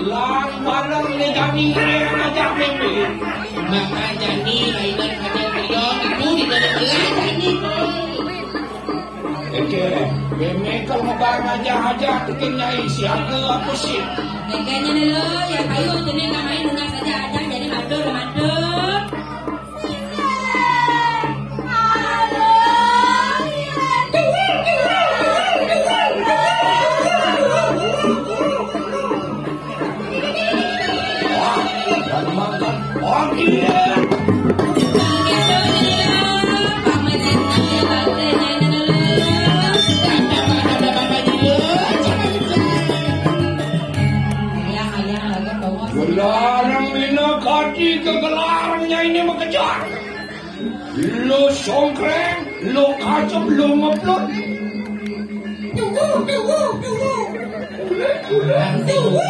Lang barang ni kami kaya ngajak ini. Makanya ni lain hanya dia ibu di dalam lain ini. Okey, memang kalau barang ngajak-ngajak kenyai siapa apa sih? Pequeña en el hoyo, cayó, tenía la mano, una callada. Songkran, Long Archam, Long Upload. Dugu, do, dugu.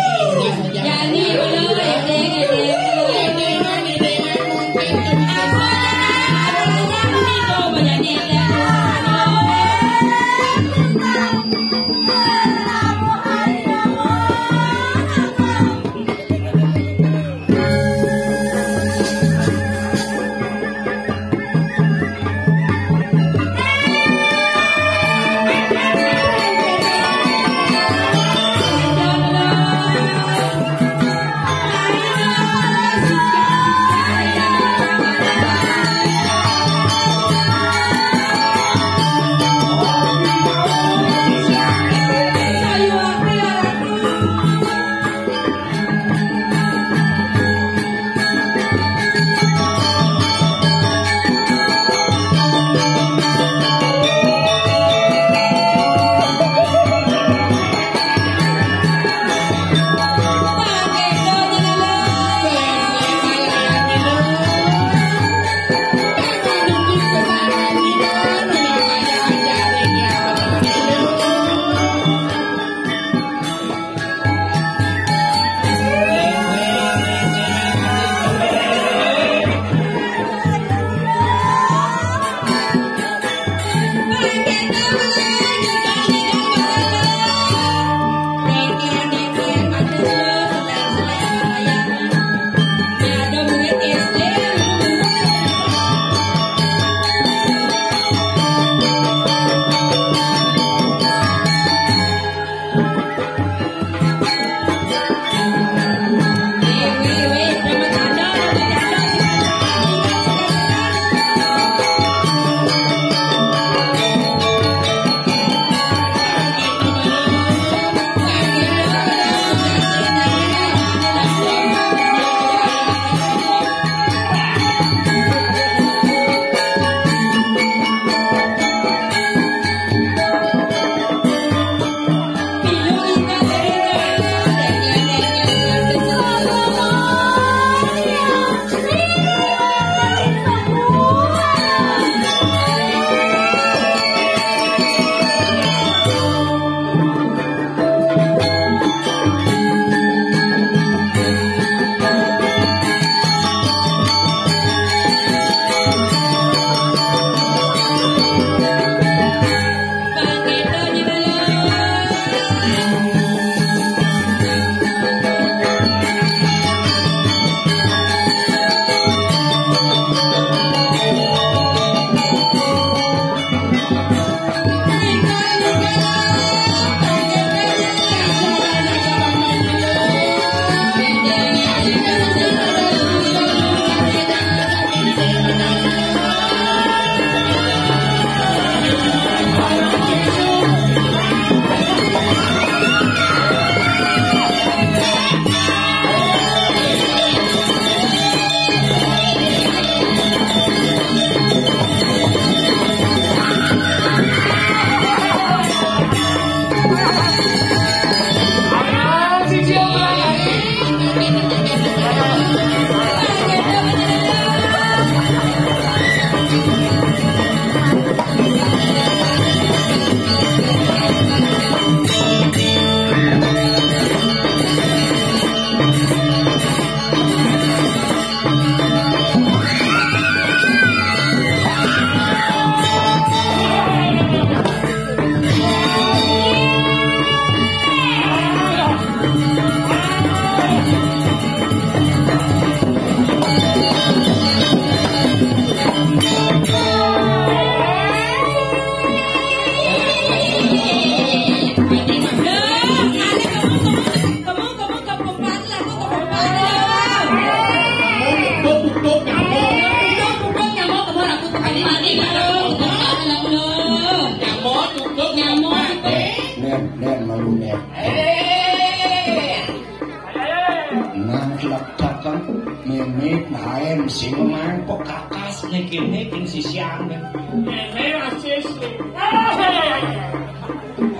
lo mampo ke atas mikir-mikir si siang Nene asis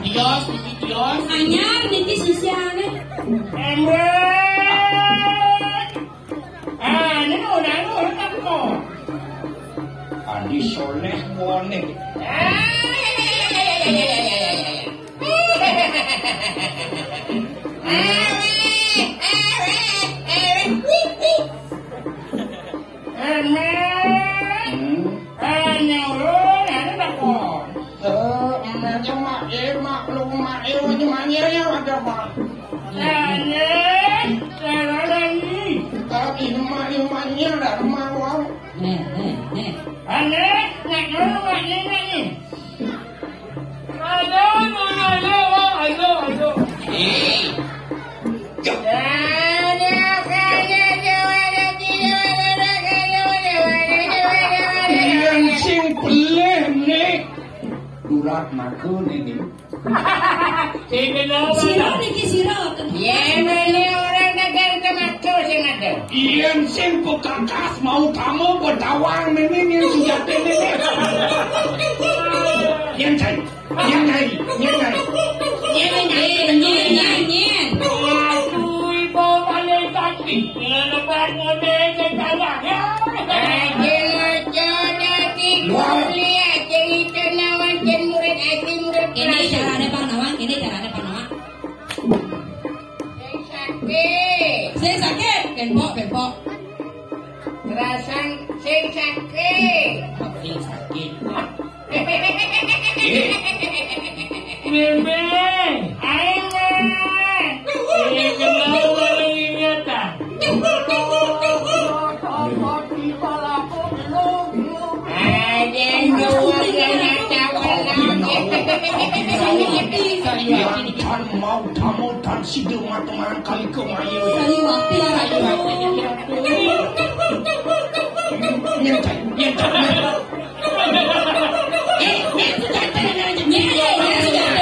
Iya si iya. Hanya mikir si siang Nene Nene udah ngurut aku Andi soleh kone Durat maku ini. Siro niki siro. Yang sing pokakas mau kamu berdawang ini yang sudah ini. Yang cai, yang cai, yang cai. Nyen, nyen, nyen, nyen. Ini carane Pak Nawang, ini carane Pak Nawang. Sing sakit, kenpok, kenpok. Rasan sing sakit. Sing sakit. Tan mau tamu tan sidu mataman kali kemayu. Sali waktu lah. Yang cai, yang cai. Eh, eh, sudah ada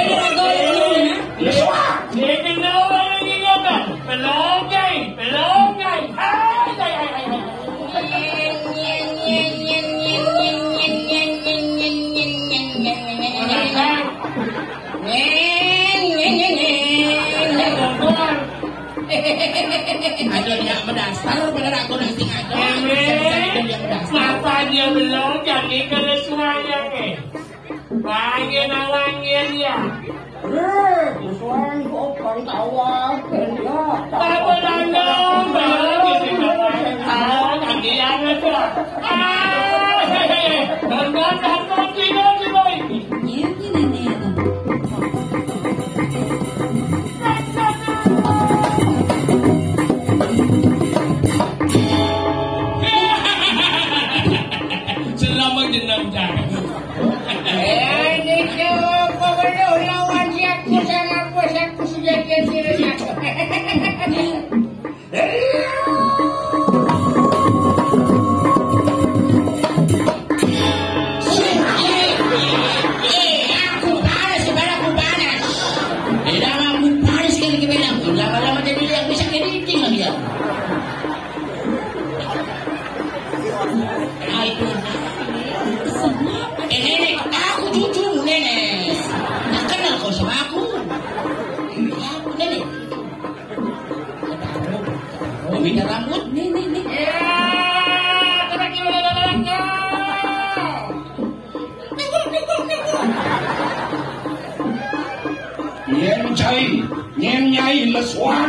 Ah, hey, hey, hey, hey, hey, hey, hey, hey, hey, hey, hey, hey, hey, hey, this one.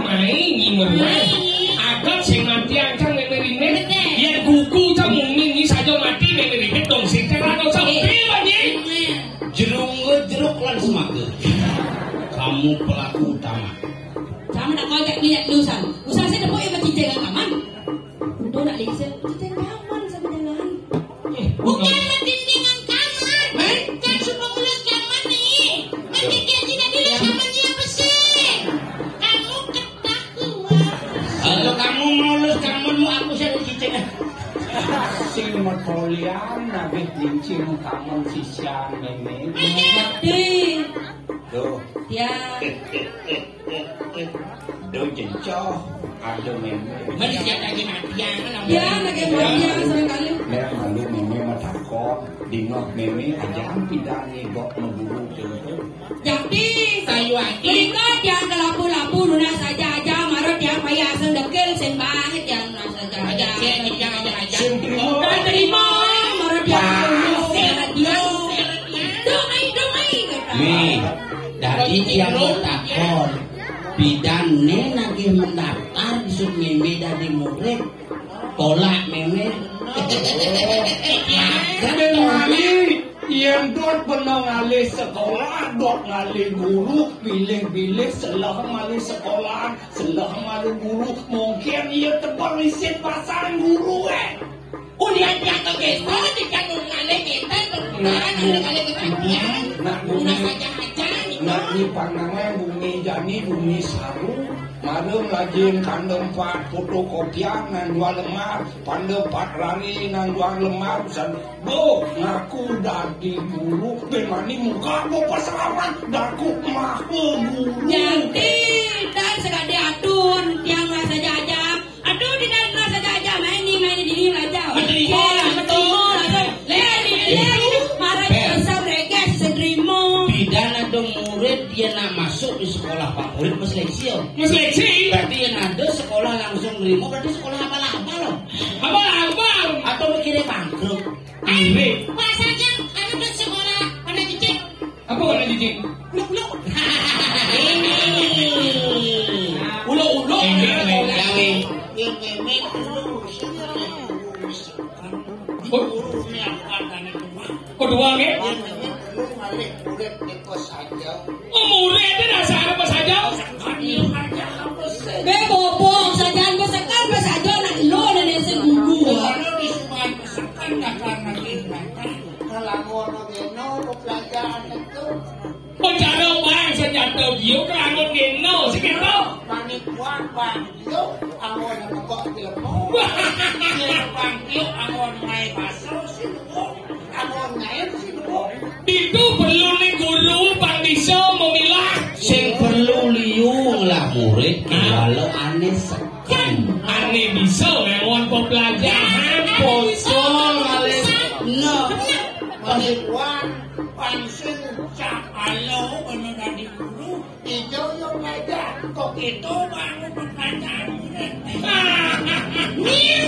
Main nyimerwan. Agak sing mati aja meme rime. Yang kuku cang ini saja mati meme rime dong sing kau sampai banyak. Jerunggo jeruk lan semaga. Kamu pelaku utama. Kamu nak kontak lihat lusan. Lincing kamu sisian meme. Deh. Tuh, Ya. do jencah, ada meme. Mari siap lagi matian. Ya, nak yang manja sering kali. Nek malu meme matakok, dingok meme aja pidani gok memburu tentu. Jadi, Kayu aja. Dari yang takon. Bidane lagi mendaftar di meme dari murid. Tolak meme. Jadi ngali yang dot benang ngali sekolah, dot ngali guru, pilih-pilih selah ngali sekolah, selah ngali guru. Mungkin ia tebal riset pasaran guru eh. Udah yang ke geso di kantor ngale kita ada kali kita. Nak Lunas bumi, ni pandangan bumi jani bumi saru. Madem lajin kandem pat fotokopian nan dua lemar, pandem pat rani nan dua lemar. San, bo ngaku dadi guru, bemani muka bo pasaran, daku mah guru. Jadi dan segala diatur yang rasa jaja. Aduh di dalam rasa jaja main ini main di sini aja. Murid dia nak masuk di sekolah favorit seleksi yo. Seleksi. Berarti yang ada sekolah langsung nerima berarti sekolah apa-apa loh. Apa apa? Atau mikirnya bangkrut. Ini. Pasarnya ada di sekolah pada cicit. Apa kau cicing? Luk luk. Ulo-ulo. Gawe. Kedua urip niku saja. Oh, urip iki rasa apa saja? Be bobo saja niku sekar be saja nak lo dan ese gugu. Iki sumai pesakan gak karena kita. Kalau mau ngeno pelajaran itu. Pacaro bang senjata dia kalau ngeno sih kita. Manikuan bang itu awon kok telepon. Bang itu awon main pasal. Itu perlu nih guru bang bisa memilah. Sing perlu liung lah murid kalau aneh sekan. Aneh bisa memang pembelajaran. Bocor kali bener. Panggilan, pansin, cak alo, ano tadi guru, ijo yung ngaja, kok itu baru pertanyaan.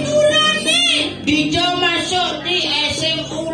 Bulan nih. Dijo masuk di SMU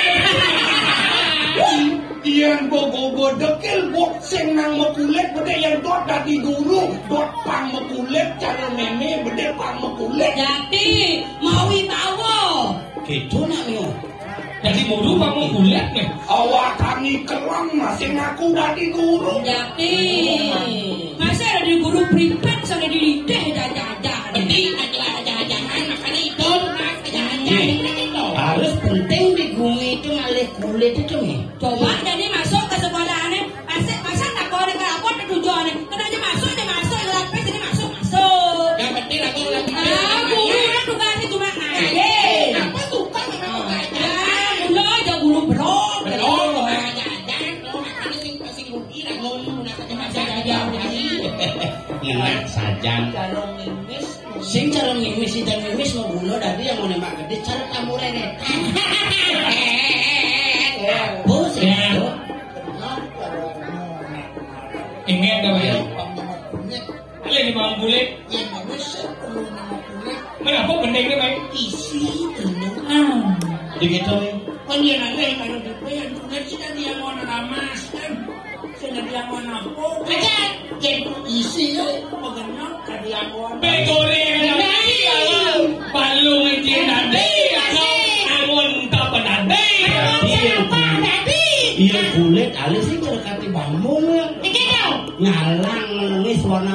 Yen bogo dekil bot sing nang mekulit bede yang dot dadi guru, dot pang mekulit cara meme bede pang mekulit. Jati. Mau wibawa. Gitu nak yo. Jadi mudu kamu kulit nih. Awak tangi kelam masih ngaku dadi guru. Jati. Masa ada di guru privat sana di lidah jajan-jajan. Jadi ada jangan makanya itu harus penting di bumi itu ngalih kulit itu nih. Coba dari yang mau nembak gede cara kamu rene. Ya. Ingat dah ya. Ale di bawah kulit. yang ngimis, perlu Kenapa penting nih, Mai? isi tenung. Ah. Begitu. Dia nanti kalau di yang kulit sih kan dia mau naramas kan, sehingga dia mau nampung. Aja, jadi isi ya, mengenal kan dia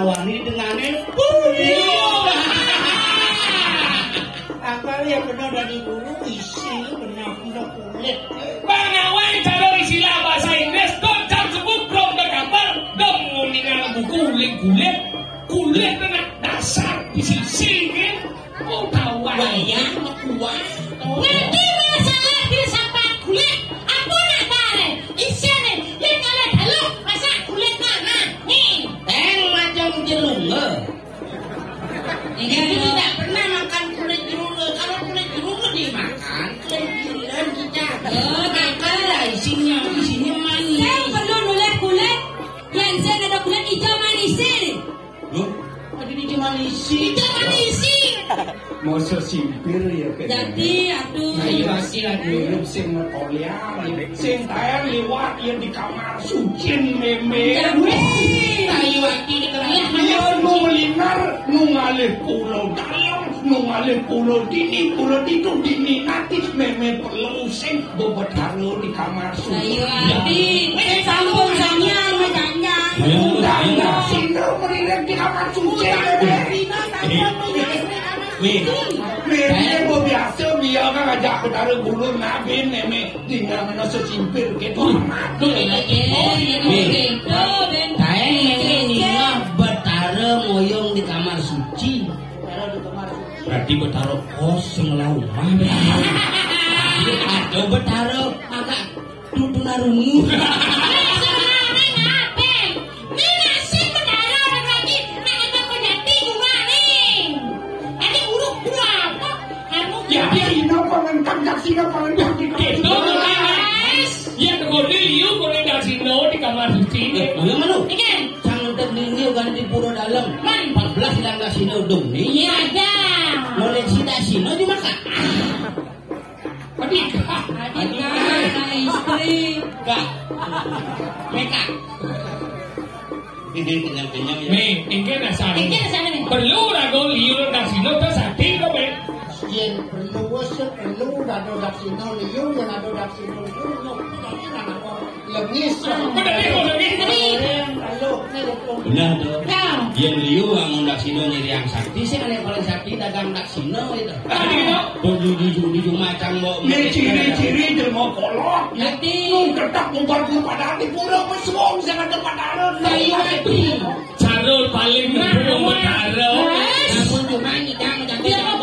diawani dengane puyuh. Apa ya benar dari dulu isi benar-benar kulit. Ngekolian, sing kaya liwat yang di kamar suci meme. Jati. Kayu hati di kerajaan. Dia nulinar nungalih pulau dalam, nungalih pulau dini, pulau itu dini nanti meme perlu sing bobotaro di kamar suci. Ayo hati. Sambung sanyang macamnya. Udah nggak sini meririk di kamar suci. Nih, Meme mau biasa biar kan ngajak ke taruh bulu nabi meme tinggal mana sesimpir gitu. tuh lagi. Nih, Saya ini betara moyong di kamar suci. Berarti betara kosong lah rumah. Ada betara agak duduk narungu. Pengentang jak sino pengentang di Gitu Ya kemudian liu kone dari sini di kamar suci. Ayo mana? Sang udah ini kan di pura dalam. 14 hilang ke sini udah nih. Boleh sida sino di maka. Adik, Adika, istri. Kak. Meka. Ini kenyang-kenyang ya. nih, ini dasar. Perlu ragu liu dari sini terus hati kau be. Yang perlu wasap perlu dado daksino liu yang dado daksino liu. Kalau Benar tuh. Yang liu ang sakti sih kan yang paling sakti dagang itu. Macam mau. Ini ciri-ciri jelma kolot. Kumpar kumpar pura tempat. Saya paling cuma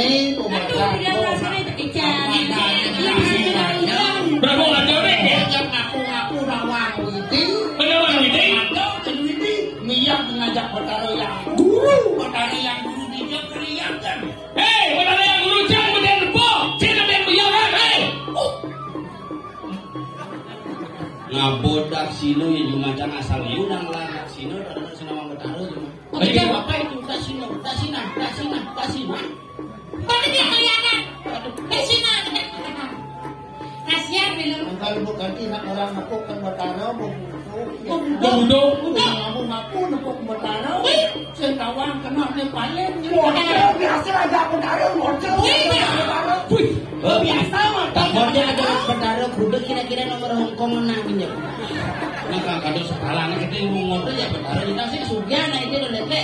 lo. Nih, Aduh, dia rasanya itu kecil. Dia bisa jalan Berapa orang dorek ya? ngaku-ngaku rawang. Atau Miyak mengajak yang Betaro yang dulu dia. Hei, yang guru beden po. Hei. Ngabodak sino ya jumacang asal yunang lah sino dan sinawang Betaro cuma. Oke, apa itu kasino, kasina, kasina, kasina. Mana dia kelihatan? Kasihan belum. Kalau bukan inak orang mau ngobrol ya Betaro kita sih sugiana itu udah lele.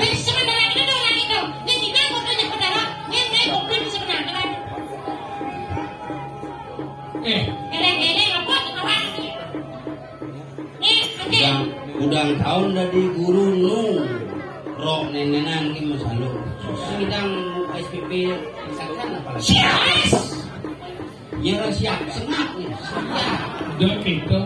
Di sebenarnya itu orang itu. Tahun dari guru nu rok nenenan ki masalu. Sidang SPP misalkan apa lagi? Yes. Ya siap senang nih. Siap. udah kita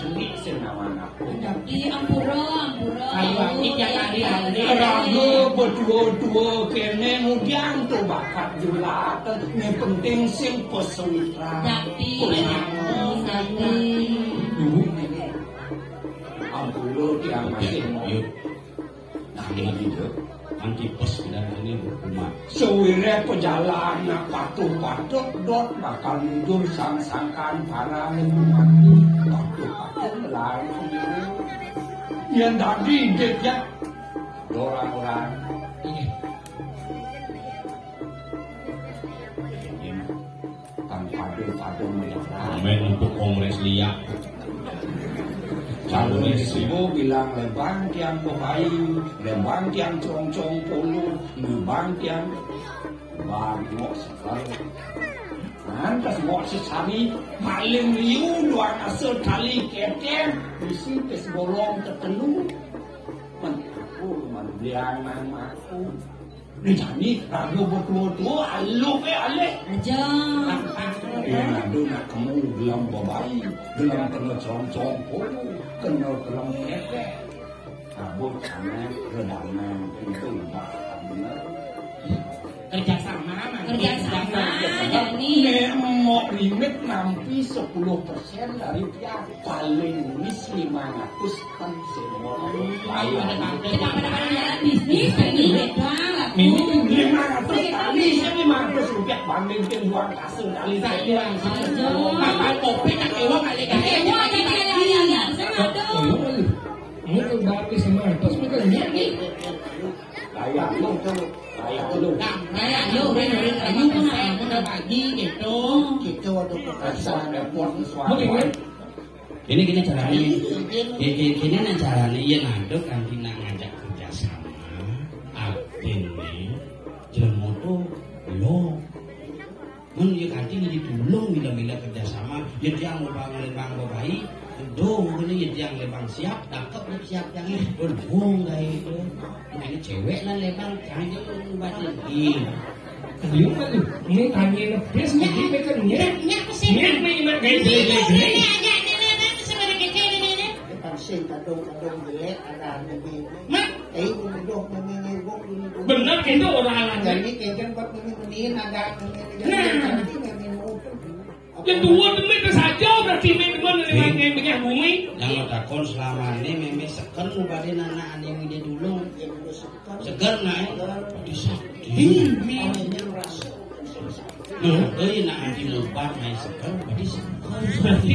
Jeli sing nawana. Di ampura, ampura. Iki jati ali. Rodo podo-podo kene mudian to bakat julate penting sing pesmitra. Jati sami. Ibu ngene. Ampura diamati moyo. Nah ngene iki antipes dan ini berkumah. Sewire perjalanan patuh-patuh dot bakal mundur sang-sangkan para mati patuh-patuh melari sendiri. Yang tadi dia orang-orang kan padu-padu melihara. Amin untuk kongres liak. Kalau disibu bilang lembang tiang bebayu, lembang tiang cong-cong pulu, lembang tiang bangok sekali. Lantas mau sesami paling liu luar asal tali keteng, bisi pes bolong tertelu. Man aku, man biang man aku. Ni jani ragu betul-betul alu ke ale. Aja. Ina duna kamu gelam babai, gelam kena cong-cong pulu, gelam kete. Abut sana redangan itu benar. Kerjasama, Kerja sama. Mau limit nampi 10 persen dari pihak paling mis 500 kan semua. Ayo. Kita pada-pada jalan bisnis, ini. Ini 500 kali, saya 500 rupiah banding ke uang kasur kali saya. Kapal kopi tak ewa kali. Ewa, Ini bapi sama terus mereka lihat nih. Kayak lu tuh, kayak lu. Kayak benerin kayu pun aku udah pagi gitu. Gitu waktu kekasar repot suara. Mungkin Ini gini caranya. Gini gini nih caranya. Iya ngaduk kan tina ngajak kerjasama. Atin nih. Jelmo tuh lo. Mun ya kanti ditulung bila-bila kerjasama. Ya dia mau panggilin bang. Dong ini yang lebang siap dakep siap yang ini berbung dari itu ini cewek lah lebang jangan na pres, may di may kanya. Nya kusin. Nya may mga gay gay gay gay. Nya nya nya nya sa mga kecil ini. Pansin kadong-kadong jelek ada nabi. Ma, Eh duduk mengingibuk ini. Benar itu orang alam. Jadi kayak buat mengingin ada Yang dua demi itu saja berarti main mana dengan yang dengan bumi. yang takon selama ini meme seker nu bade anak yang dia dulu. Seger. Naik sakti Eh, nak anti lupa naik seger bade Berarti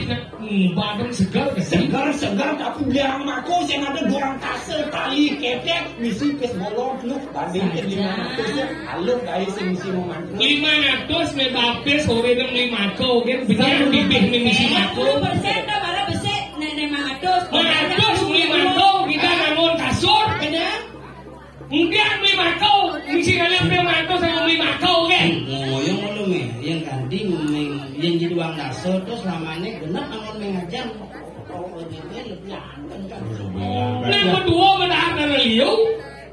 badan segar ke sih. Segar-segar tapi bilang mako yang ada dorang kasar tali ketek misi pes bolong lu banding ke lima ratusnya alur dari si misi mau mantu. Lima ratus may bapes sore ng lima ko. Kan bigyan bibig ng misi mako. 10% dah malah besar nenek mangados. Mga ratus lima ko kita nangon kasur. Kena? Enggak lima ko. Misi kalian lima ratus sama lima ko kan. ngoyong lu me yang ganti meng yang jadi uang dasar tuh selama ini benar angon mengajar Nang kedua benar dan liu.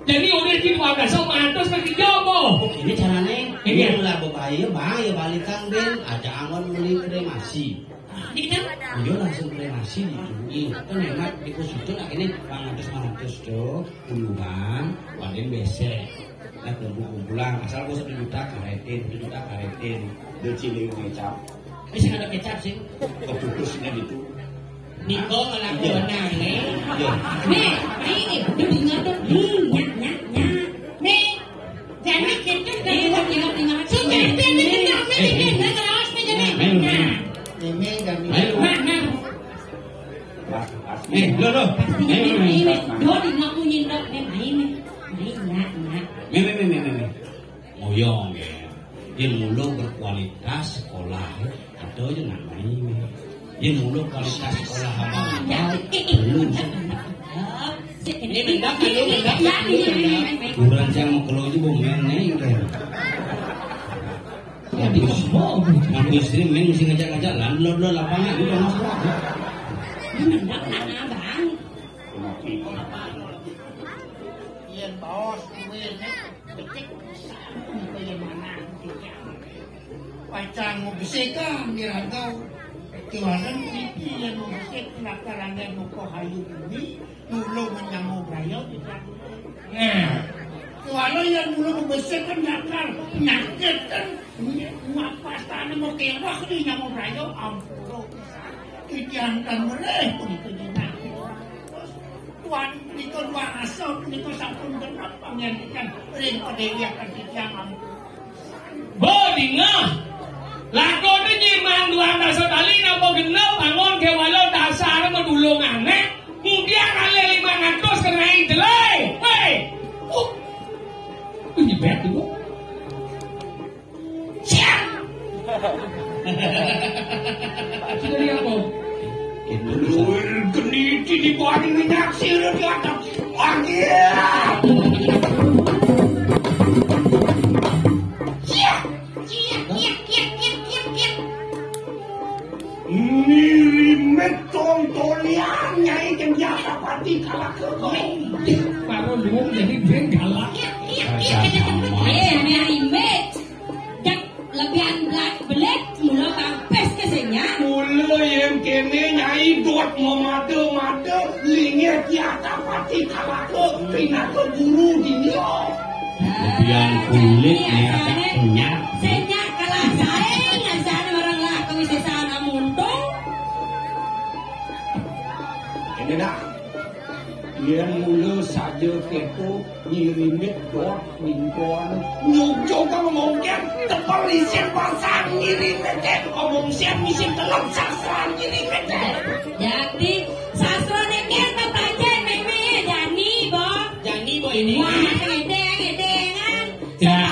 Jadi udah di uang dasar mantus lagi jobo. ini caranya ini lah bapaknya bah ya balikan ben ada angon beli kremasi Dikit dia langsung kremasi ditunggu kan enak. Di pos itu akhirnya pangatus pangatus tuh puluhan waden besek. Nah kumpul kumpulan asal gue satu juta karetin. Satu juta karetin. Dia cilik ngecap bisa ada kecap sih. Keputusnya gitu. Niko ngelakuin nih Iya. Nih, ini udah dengar tuh. Nyak nyak nyak. Nih, pas. eh lo lo Pastinya nih main nih. Dua di ngakuin dok nih main nih. Main nyak nyak. me me me me me me ngoyong ya yang mulu berkualitas sekolah atau yang namanya yang mulu kualitas sekolah apa belum Ini ini ini main main. Kurang mau keluar juga main nih kan. Ya di semua, ngaku istri main mesti ngajak-ngajak lan lo lapangan. Ini bendak tos kuwi kaya mana pacang ngobiseka miranto kewaran iki yang ngobisek nakarannya nuko hayu ini nulu menyamu brayo kewaran yang nulu ngobisek kan nyakar nyakit kan ngapas tanah mau kewak di nyamu brayo ampuro iki antar mulai pun Tuan, nito dua asal, nito sampun genap pangyanikan, rin padeya kan titiang ampuro. bodi ngah. Lako ni nyiman dua dasar tali napa genep bangun ke geniti di bawah minyak sirih Yeah.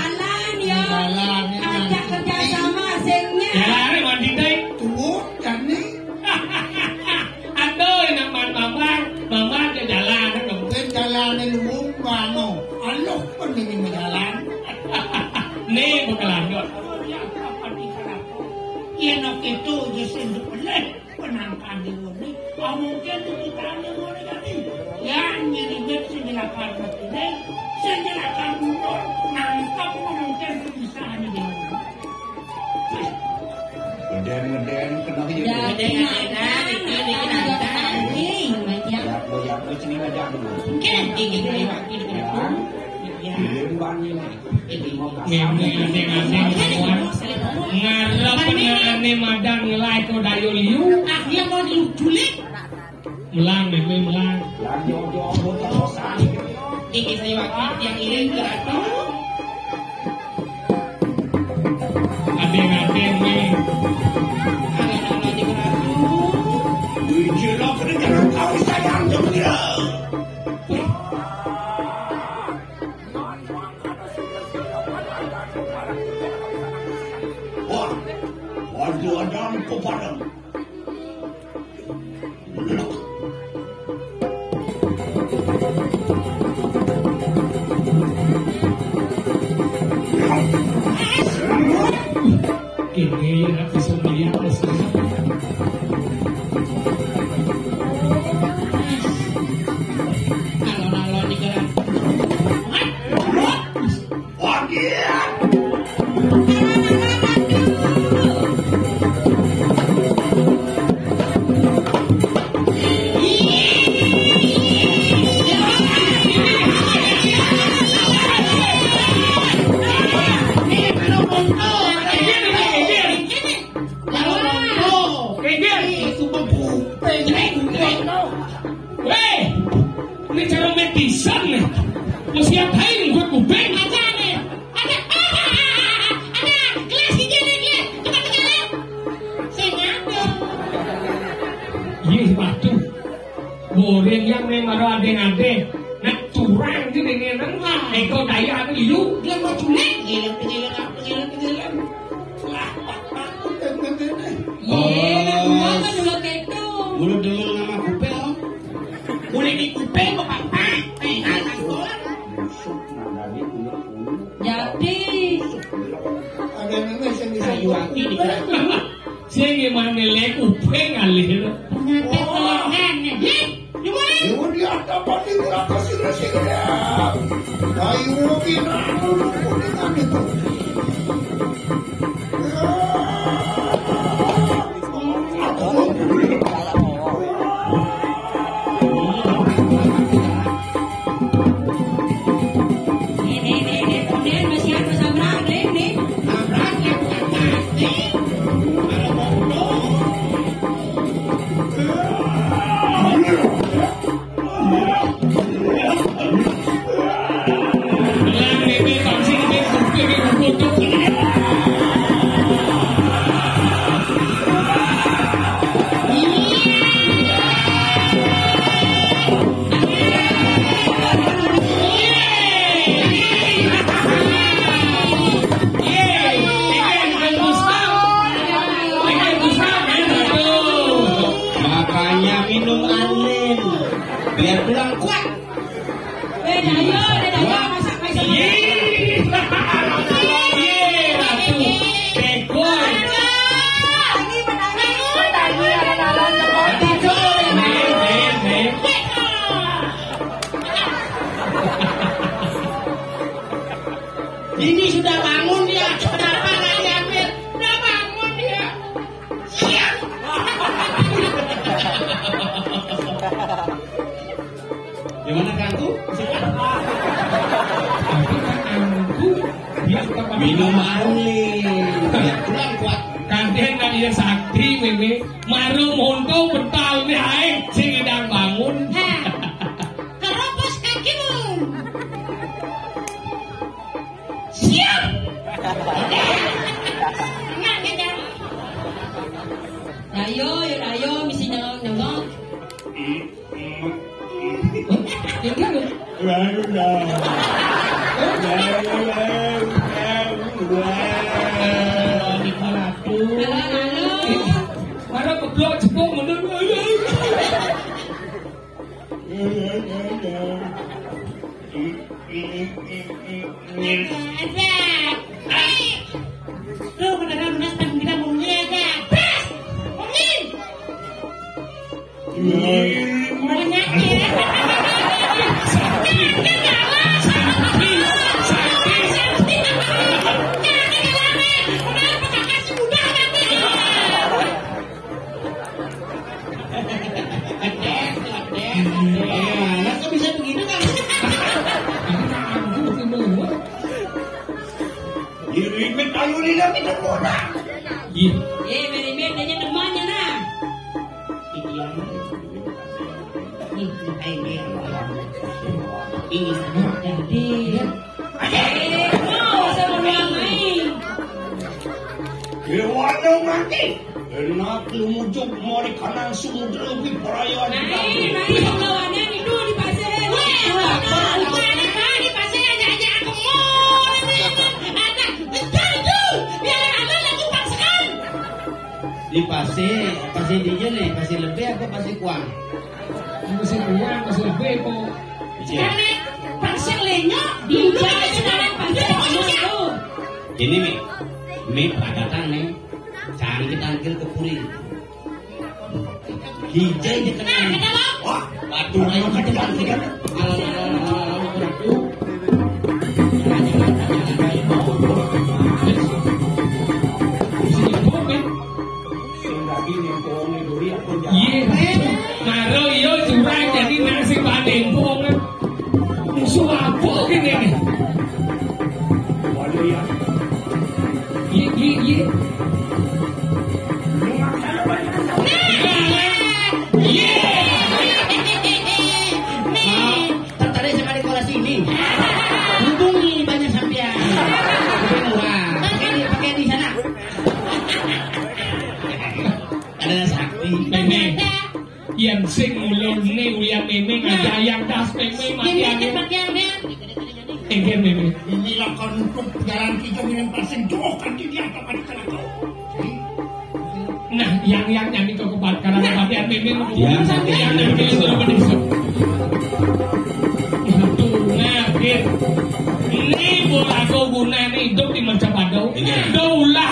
Ini aku Jati. Ada nama sing bisa diwati di kelas. Sing ge mane le kupeng alih. Nate kelengan. Yuwi. Yuwi di atap pati ora pasir sing ya. Ayo ki nang ngono minum maling ya kurang kuat. Kanten kan iya sakti memang Iya, karo iya curang jadi nasi padeng pokoknya. Suwapok ini. meme. Inilah jalan tiga dengan pasang doakan di atas pada kalau Nah, yang yang nyanyi ke kebat karena kebatian nah. meme dia iya. sampai yang nyanyi itu apa nih? Itu. Nah, ini bola guna hidup di macam padau. Iya. Daulah